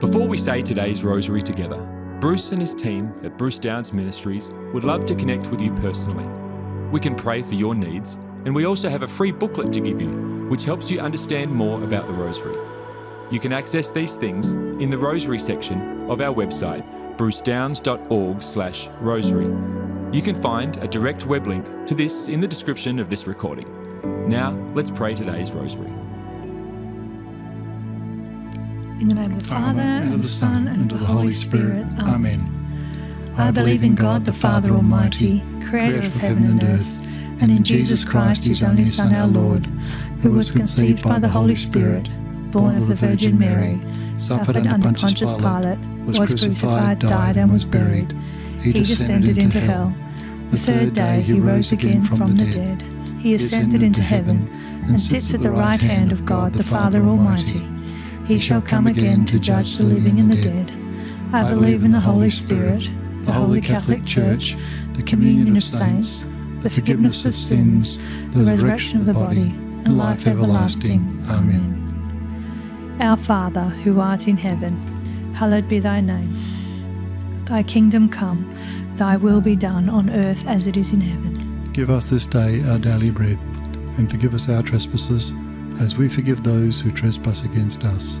Before we say today's rosary together, Bruce and his team at Bruce Downes Ministries would love to connect with you personally. We can pray for your needs, and we also have a free booklet to give you, which helps you understand more about the rosary. You can access these things in the rosary section of our website, brucedownes.org/rosary. You can find a direct web link to this in the description of this recording. Now, let's pray today's rosary. In the name of the Father, and of the Son, and of the Holy Spirit. Amen. I believe in God, the Father Almighty, creator of heaven and earth, and in Jesus Christ, his only Son, our Lord, who was conceived by the Holy Spirit, born of the Virgin Mary, suffered under Pontius Pilate, was crucified, died, and was buried. He descended into hell. The third day he rose again from the dead. He ascended into heaven and sits at the right hand of God, the Father Almighty. He shall come again to judge the living and the dead. I believe in the Holy Spirit, the Holy Catholic Church, the communion of saints, the forgiveness of sins, the resurrection of the body, and life everlasting. Amen. Our Father, who art in heaven, hallowed be thy name. Thy kingdom come, thy will be done on earth as it is in heaven. Give us this day our daily bread, and forgive us our trespasses, as we forgive those who trespass against us.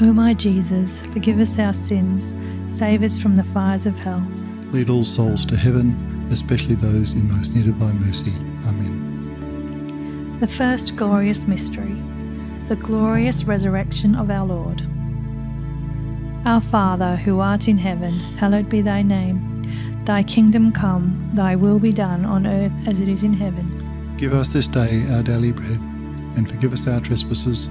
O my Jesus, forgive us our sins, save us from the fires of hell. Lead all souls to heaven, especially those in most need of thy mercy. Amen. The first glorious mystery, the glorious resurrection of our Lord. Our Father, who art in heaven, hallowed be thy name. Thy kingdom come, thy will be done on earth as it is in heaven. Give us this day our daily bread, and forgive us our trespasses,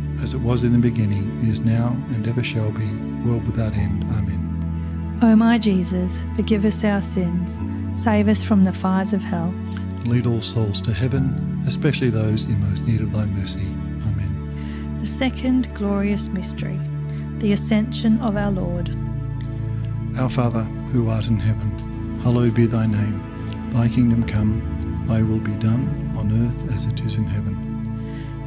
As it was in the beginning, is now, and ever shall be, world without end. Amen. O my Jesus, forgive us our sins, save us from the fires of hell. Lead all souls to heaven, especially those in most need of thy mercy. Amen. The second glorious mystery, the Ascension of our Lord. Our Father, who art in heaven, hallowed be thy name. Thy kingdom come, thy will be done, on earth as it is in heaven.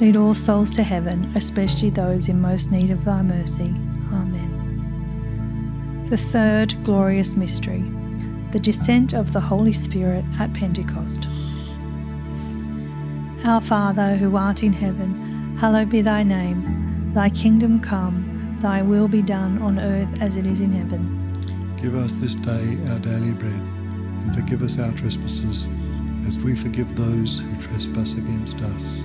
Lead all souls to heaven, especially those in most need of thy mercy. Amen. The third glorious mystery, the descent of the Holy Spirit at Pentecost. Our Father, who art in heaven, hallowed be thy name. Thy kingdom come, thy will be done on earth as it is in heaven. Give us this day our daily bread, and forgive us our trespasses, as we forgive those who trespass against us.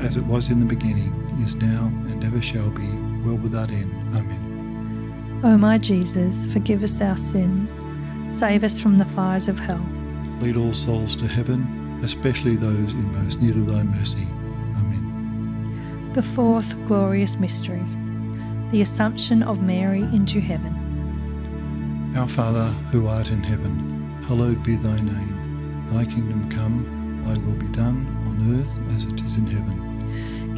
As it was in the beginning, is now, and ever shall be, world without end. Amen. O my Jesus, forgive us our sins, save us from the fires of hell. Lead all souls to heaven, especially those in most need of thy mercy. Amen. The fourth glorious mystery, the Assumption of Mary into heaven. Our Father, who art in heaven, hallowed be thy name. Thy kingdom come, thy will be done, on earth as it is in heaven.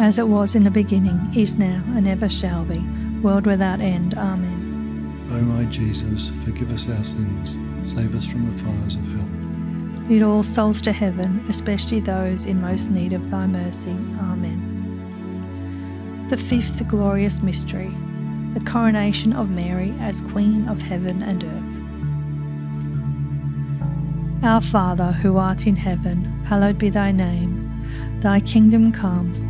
As it was in the beginning, is now, and ever shall be, world without end. Amen. O my Jesus, forgive us our sins, save us from the fires of hell. Lead all souls to heaven, especially those in most need of thy mercy. Amen. The fifth glorious mystery, the coronation of Mary as Queen of heaven and earth. Our Father, who art in heaven, hallowed be thy name. Thy kingdom come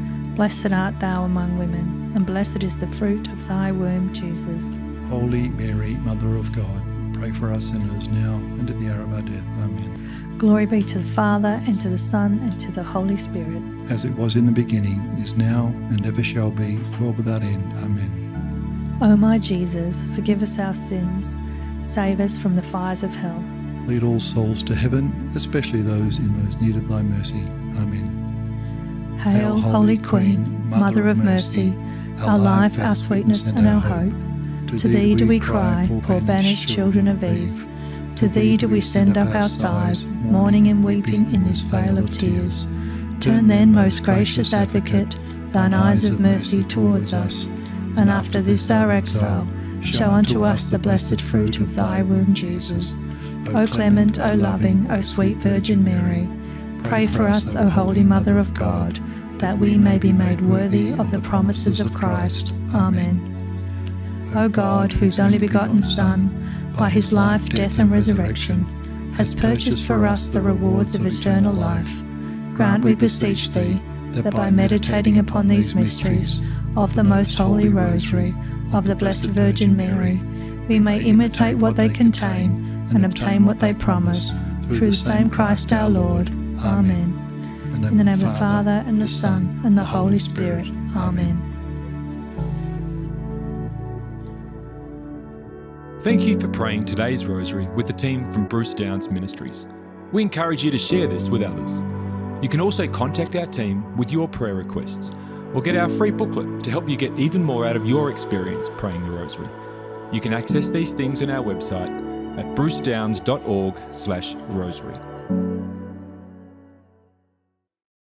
Blessed art thou among women, and blessed is the fruit of thy womb, Jesus. Holy Mary, Mother of God, pray for us sinners now and at the hour of our death. Amen. Glory be to the Father, and to the Son, and to the Holy Spirit. As it was in the beginning, is now, and ever shall be, world without end. Amen. O my Jesus, forgive us our sins, save us from the fires of hell. Lead all souls to heaven, especially those in most need of thy mercy. Amen. Hail, Holy Queen, Mother of mercy, our life, our sweetness, and our hope. To thee do we cry, poor banished children of Eve. To thee do we send up our sighs, mourning and weeping in this vale of tears. Turn then, most gracious Advocate, thine eyes of mercy towards us, and after this our exile, show unto us the blessed fruit of thy womb, Jesus. O clement, O loving, O sweet Virgin Mary, pray for us, O Holy Mother of God that we may be made worthy of the promises of Christ. Amen. O God, whose only begotten Son, by his life, death, and resurrection, has purchased for us the rewards of eternal life, grant, we beseech thee, that by meditating upon these mysteries of the most holy Rosary of the Blessed Virgin Mary, we may imitate what they contain and obtain what they promise, through the same Christ our Lord. Amen. In the name of the Father, and the Son, and the Holy Spirit. Amen. Thank you for praying today's rosary with the team from Bruce Downes Ministries. We encourage you to share this with others. You can also contact our team with your prayer requests or get our free booklet to help you get even more out of your experience praying the rosary. You can access these things on our website at brucedownes.org/rosary.